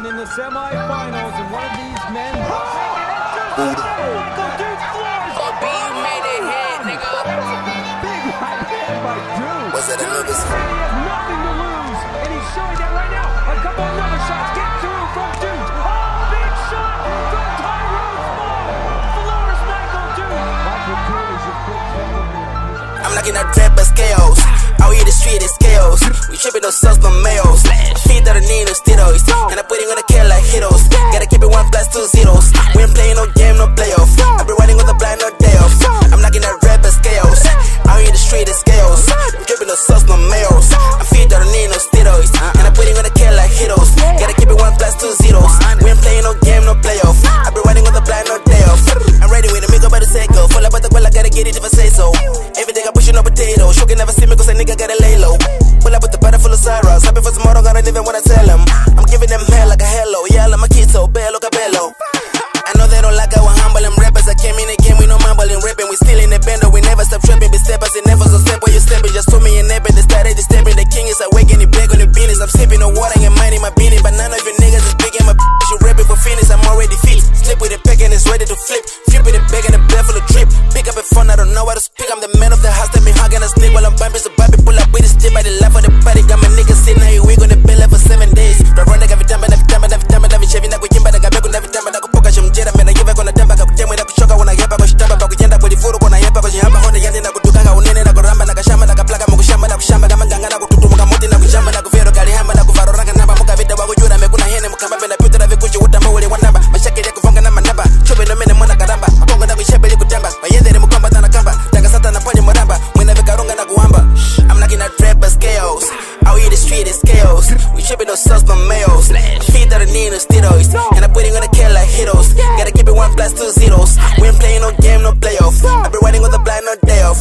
again in the semifinals, and one of these men. Michael Duke floors. OB, you made it hit, nigga. Big right hand by Duke. Was that another? He has nothing to lose, and he's showing that right now. A couple of other shots get through from Duke. Oh, big shot from Tyrone Michael Duke. Michael Duke is a big I'm knocking out rapper scales. Out here the street is scales. We tripping no sauce, no males. Feet that are need no steroids. And I put it on the kill like heroes. Gotta keep it one plus two zeros. Everything I pushing no potato. Can never see me cause a nigga gotta lay low. Pull up with the butter full of sorrows. Happy for tomorrow, gotta live it when I tell them. I'm giving them hell like a hello. Yeah, I'm a so bello cabello. I know they don't like how I humble them rappers. I came in game, we no mumbling, rapping. We still in the bando, we never stop tripping. Be steppers, it never so step where you stepping. Just told me and never they started disturbing. The king is awake and beg on the business. I'm sipping the water and minding my beanie. The house that been hugging a snake while I'm bumping. So Bobby pull up with his stick by the life of the party. Got my niggas sitting here, tripping no sauce, no males, feet that are need no steroids, and I put it on the kill like heroes, gotta keep it one plus two zeros, we ain't playing no game, no playoff, I be riding with the blind, no day off,